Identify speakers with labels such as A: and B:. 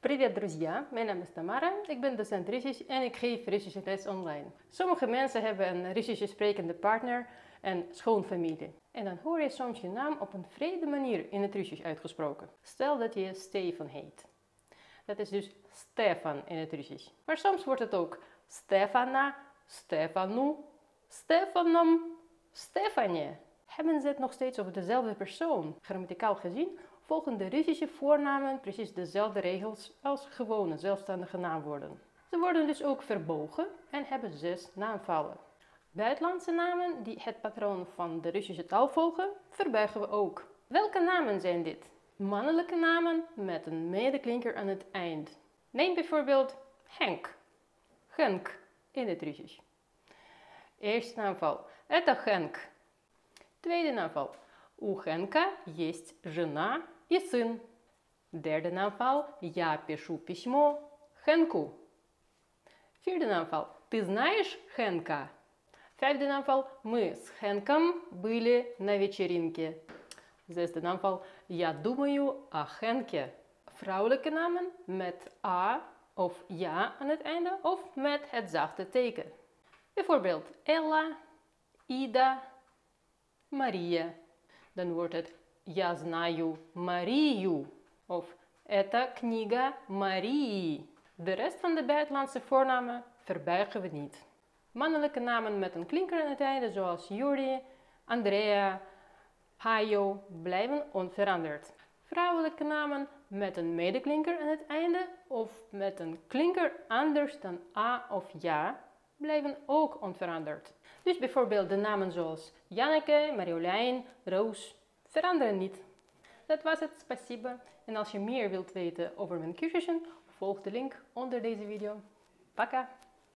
A: Привет, друзья! Mijn naam is Tamara, ik ben docent Russisch en ik geef Russische les online. Sommige mensen hebben een Russische sprekende partner en schoonfamilie. En dan hoor je soms je naam op een vrede manier in het Russisch uitgesproken. Stel dat je Stefan heet. Dat is dus Stefan in het Russisch. Maar soms wordt het ook Stefana, Stefanu, Stefanom, Stefanie. Hebben ze het nog steeds over dezelfde persoon? Grammaticaal gezien volgen de Russische voornamen precies dezelfde regels als gewone zelfstandige naamwoorden. Ze worden dus ook verbogen en hebben zes naamvallen. Buitenlandse namen die het patroon van de Russische taal volgen, verbuigen we ook. Welke namen zijn dit? Mannelijke namen met een medeklinker aan het eind. Neem bijvoorbeeld Henk, Henk in het Russisch. Eerste naamval, это Henk. Tweede naamval, у Henka есть жена и сын. Naamval, я пишу письмо. Vierde naamval, ты знаешь? Vijfde naamval, мы с Хенком были на вечеринке. Naamval, я думаю о Хенке. Vrouwelijke namen met a of ja aan het einde of met het zachte teken. Bijvoorbeeld Ella, Ida, Maria. Dan wordt het Я знаю Марию of Это книга Марии. De rest van de buitenlandse voornamen verbuigen we niet. Mannelijke namen met een klinker aan het einde, zoals Yuri, Andrea, Hayo, blijven onveranderd. Vrouwelijke namen met een medeklinker aan het einde of met een klinker anders dan a of ja blijven ook onveranderd. Dus bijvoorbeeld de namen zoals Janneke, Marjolein, Roos veranderen niet. Dat was het, spasibo. En als je meer wilt weten over mijn cursussen, volg de link onder deze video. Пока!